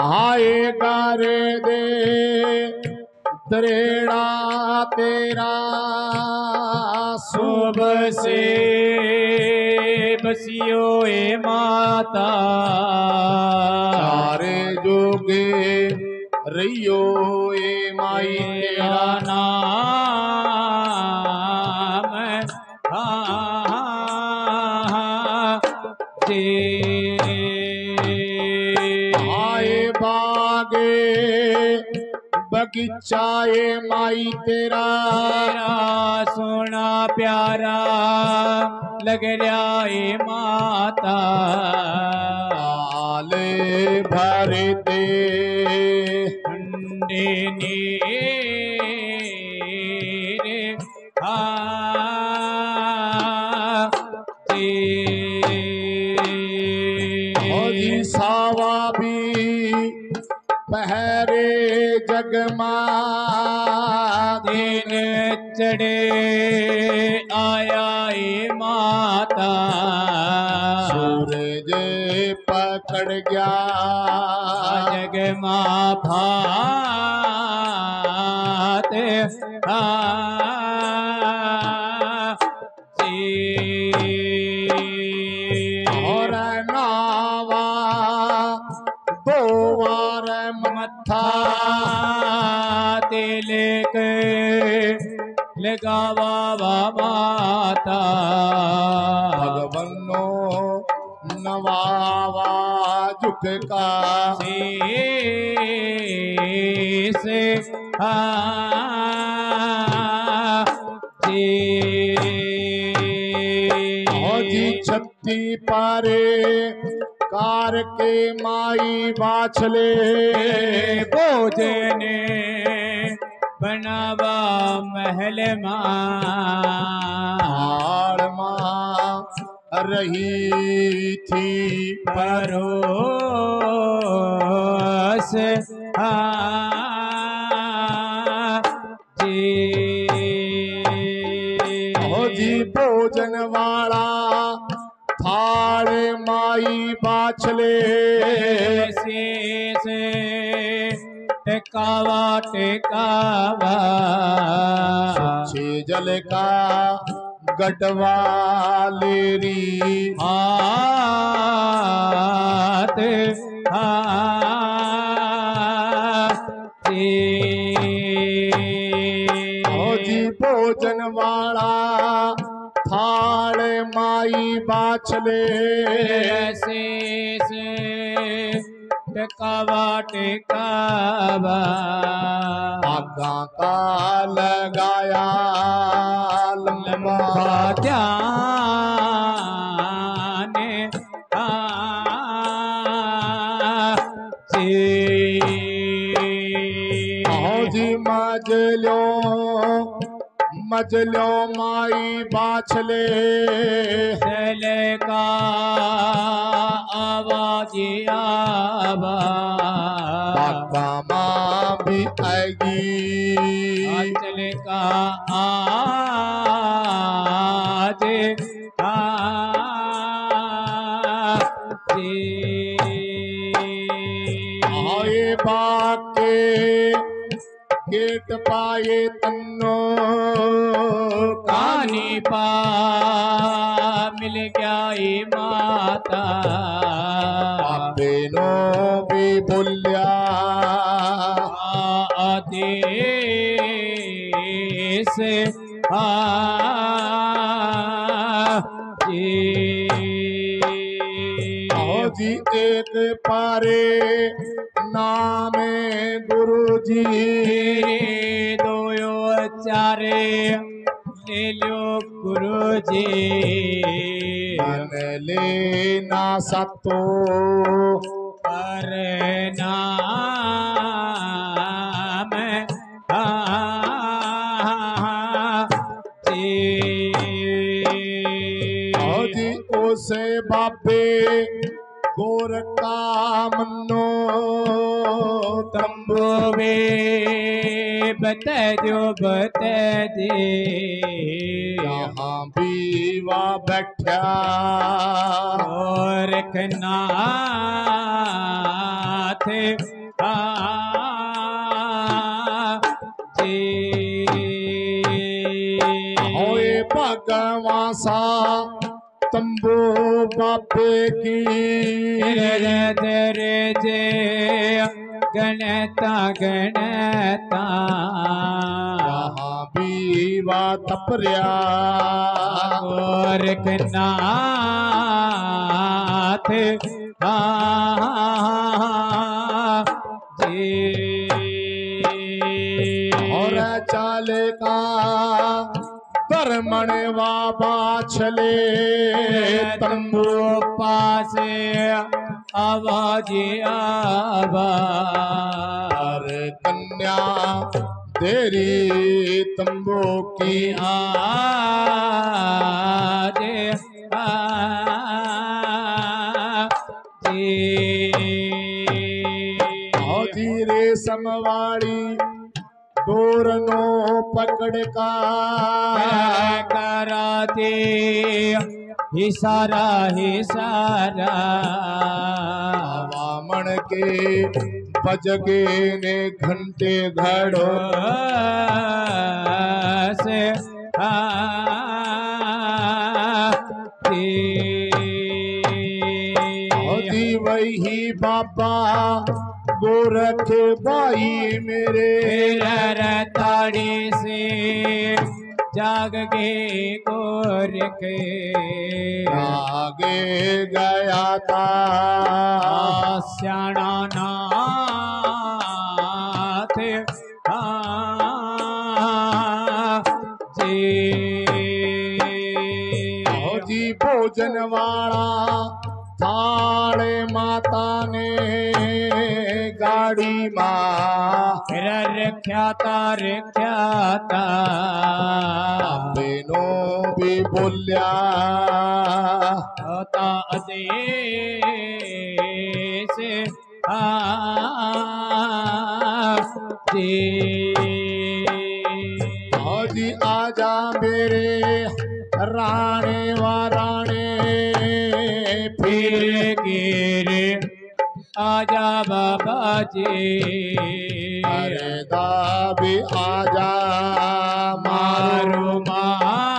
आएगा रे दे, दरेड़ा तेरा शुभ से बसियो ए माता। सारे जोगे रहियो ए माई तेरा नाम। बागे बगीचाए माई तेरा। सोना प्यारा लग रहा है माता। आले भरे दे। ठंडे नीर होजी सावा भी पहरे जगमा दिन चढ़े आया माता। सूरज पकड़ गया जग माँ भात और लगावा वा माता। भगवनो नवावा झुकका से जी छत्ती पारे कार के माई बाछले। भोजन बनावा महल माँ। रही थी परोस। हो जी भोजन वाला थाड़ माई बाछले। शेष टेकावा टेकावा छे जल का गटवा लेरी हाथ हो जी भोजन वाला थाड़ माई बाछले। शेष टेकावा टेकावा आगा का लगाया। लंबा ध्यान। मजलो माई बाछले। चल का आवाज़ आवा। बाबा माँ भी आएगी। चल का आज आए बाके गेट पाए कानी पा मिल गया ये माता। बेनो भी बोलिया। आदेश आ जी। एक पारे नाम गुरु जी दोयो चारे ले गुरु जी मन लेना सतो पर नाम जी उसे बाबे गोरखा मनो तंबू बता दो बता दे यहाँ भी वा बैठा और नाम होए भगवान सा तंबू बाबे की। रे जे। गणता गणता। बात पर्या गोरखनाथ जी और चाले का बाबा छले तंबू पासे आवाज़ आवाज़ और कन्या तेरी तंबू की आओ धीरे समवाड़ी डोरनो पकड़ का। कराते हिसारा हिसारा। वामन के बजगे ने घंटे घड़ो से वही बाबा गोरख भाई मेरे। ताड़ी से जाग के। आगे गया था। स्याणा नाथ जी। औदी भोजन वाला थाड़े माता ने गाड़ी माँ रख्याता रख्याता बेनो भी बोलिया। होता आदेश जी आजा मेरे राणे वा राणे फिर फिर गिरे आजा बाबा जी। अरे दाबी आजा गजा म।